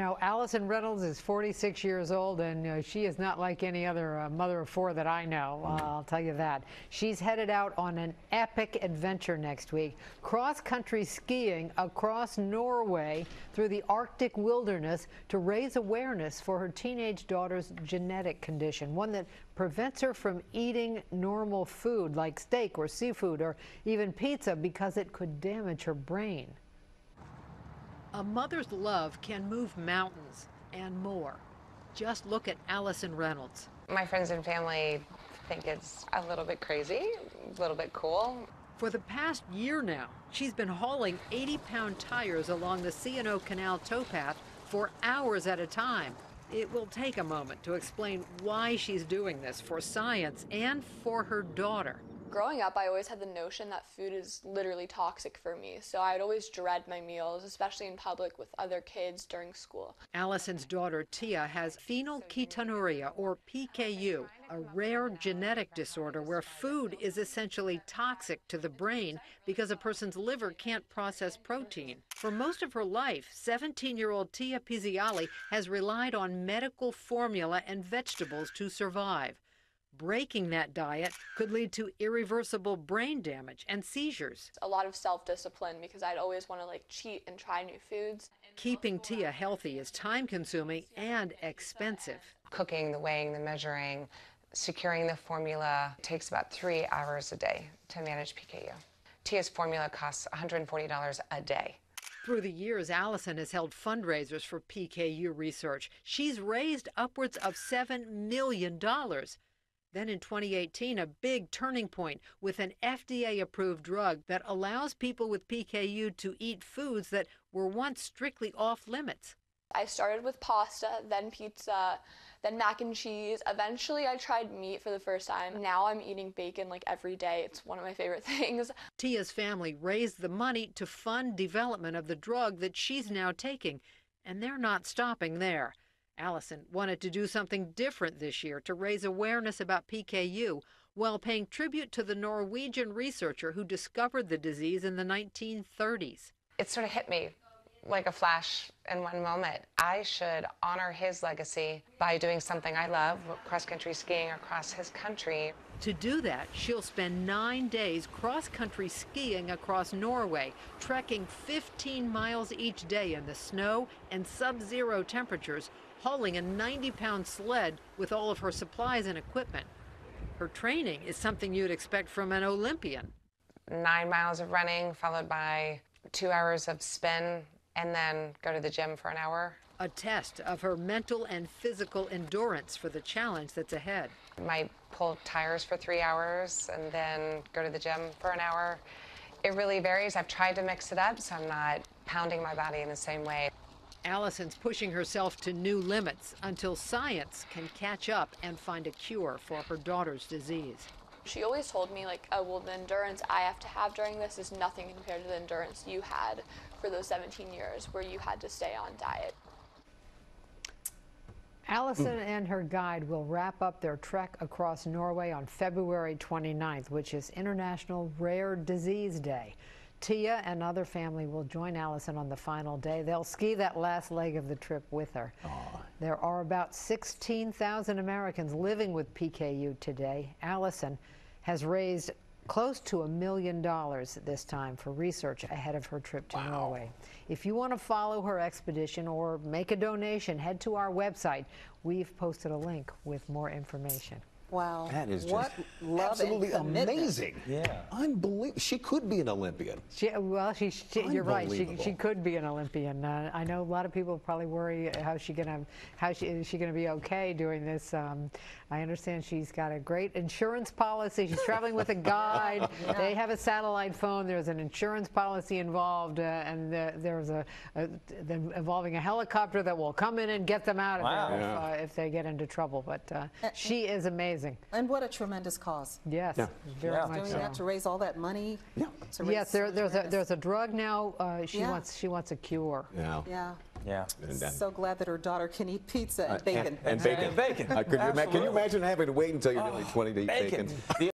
Now, Allison Reynolds is 46 years old, and uh, she is not like any other uh, mother of four that I know. Uh, I'll tell you that. She's headed out on an epic adventure next week cross country skiing across Norway through the Arctic wilderness to raise awareness for her teenage daughter's genetic condition, one that prevents her from eating normal food like steak or seafood or even pizza because it could damage her brain. A mother's love can move mountains and more. Just look at Allison Reynolds. My friends and family think it's a little bit crazy, a little bit cool. For the past year now, she's been hauling 80 pound tires along the C&O Canal towpath for hours at a time. It will take a moment to explain why she's doing this for science and for her daughter growing up, I always had the notion that food is literally toxic for me, so I would always dread my meals, especially in public with other kids during school. Allison's daughter Tia has phenylketonuria, or PKU, a rare genetic disorder where food is essentially toxic to the brain because a person's liver can't process protein. For most of her life, 17 year old Tia Pizziali has relied on medical formula and vegetables to survive. Breaking that diet could lead to irreversible brain damage and seizures. A lot of self discipline because I'd always want to like cheat and try new foods. Keeping Tia healthy is time consuming and expensive. Cooking, the weighing, the measuring, securing the formula takes about three hours a day to manage PKU. Tia's formula costs $140 a day. Through the years, Allison has held fundraisers for PKU research. She's raised upwards of $7 million. Then in 2018, a big turning point with an FDA approved drug that allows people with PKU to eat foods that were once strictly off limits. I started with pasta, then pizza, then mac and cheese. Eventually, I tried meat for the first time. Now I'm eating bacon like every day. It's one of my favorite things. Tia's family raised the money to fund development of the drug that she's now taking, and they're not stopping there. Allison wanted to do something different this year to raise awareness about PKU while paying tribute to the Norwegian researcher who discovered the disease in the 1930s. It sort of hit me like a flash in one moment. I should honor his legacy by doing something I love, cross country skiing across his country. To do that, she'll spend nine days cross country skiing across Norway, trekking 15 miles each day in the snow and sub zero temperatures hauling a 90 pound sled with all of her supplies and equipment. Her training is something you'd expect from an Olympian. Nine miles of running, followed by two hours of spin, and then go to the gym for an hour. A test of her mental and physical endurance for the challenge that's ahead. Might pull tires for three hours and then go to the gym for an hour. It really varies. I've tried to mix it up so I'm not pounding my body in the same way. Allison's pushing herself to new limits until science can catch up and find a cure for her daughter's disease. She always told me, like, oh, well, the endurance I have to have during this is nothing compared to the endurance you had for those 17 years where you had to stay on diet. Allison and her guide will wrap up their trek across Norway on February 29th, which is International Rare Disease Day. Tia and other family will join Allison on the final day. They'll ski that last leg of the trip with her. Aww. There are about 16,000 Americans living with PKU today. Allison has raised close to a million dollars this time for research ahead of her trip to wow. Norway. If you want to follow her expedition or make a donation, head to our website. We've posted a link with more information. Wow. That is what just absolutely amazing. Yeah. Unbelievable. She could be an Olympian. She, well, she, she you're right. She, she could be an Olympian. Uh, I know a lot of people probably worry how she gonna how she is she gonna be okay doing this. Um, I understand she's got a great insurance policy. She's traveling with a guide. yeah. They have a satellite phone. There's an insurance policy involved, uh, and the, there's a, a involving a helicopter that will come in and get them out of wow. there yeah. if, uh, if, they get into trouble. But uh, she is amazing. And what a tremendous cause. Yes, yeah. very yeah. much Doing so. that to raise all that money. Yeah. Yes, there, there's a there's a drug now. Uh, she wants she wants a cure. Yeah. Yeah. Yeah. And, so glad that her daughter can eat pizza and bacon. And, and bacon. And bacon. Uh, could you, can you imagine having to wait until you're oh, nearly 20 to eat bacon? bacon?